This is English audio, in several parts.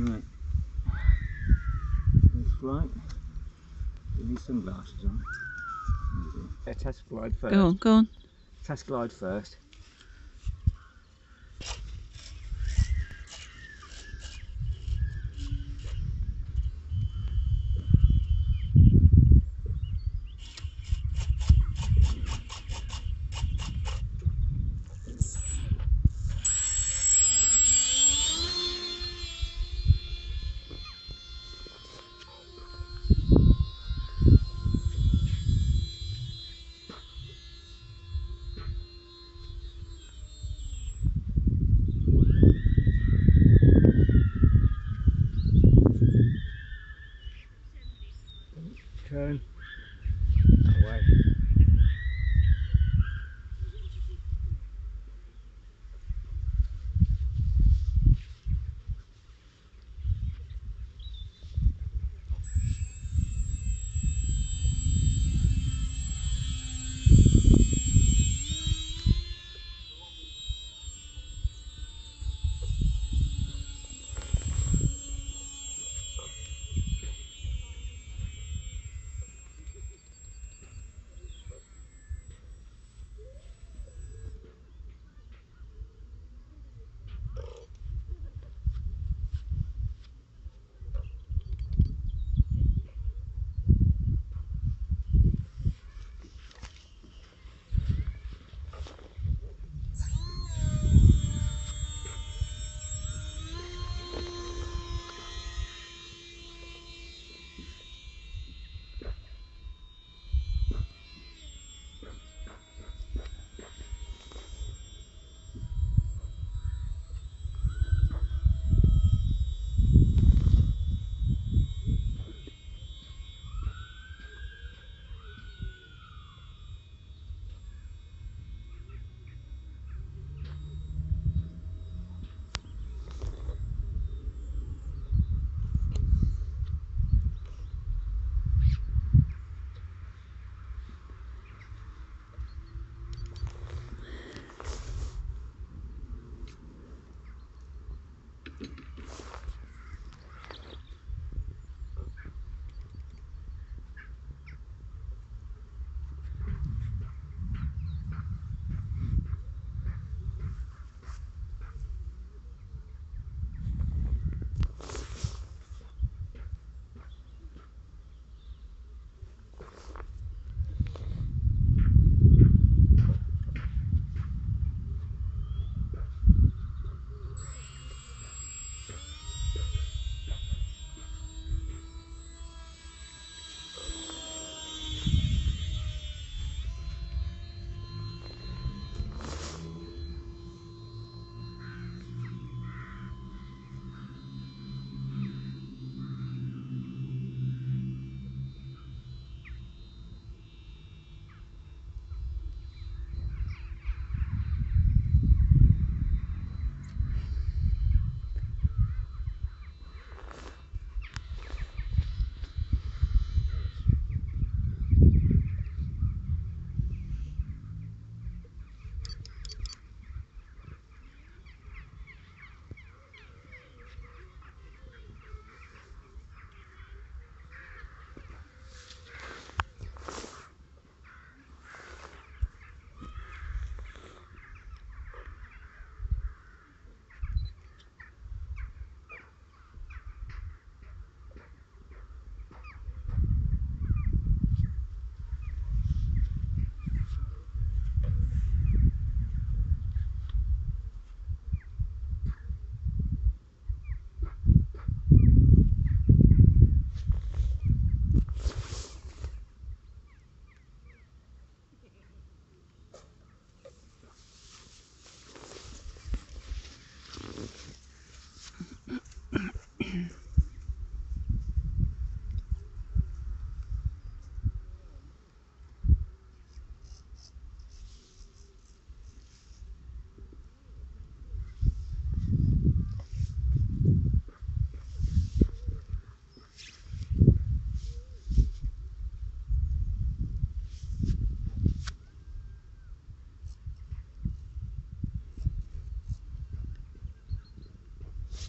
Right. That's right. Get these sunglasses on. Yeah, test glide first. Go on, go on. Test glide first.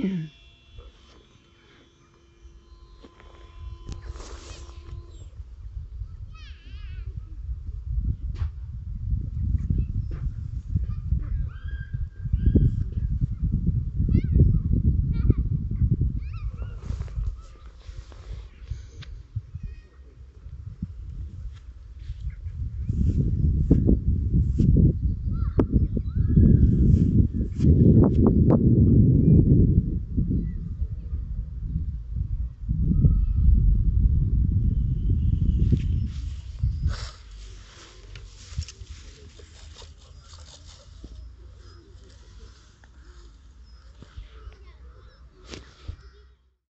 Mm-hmm.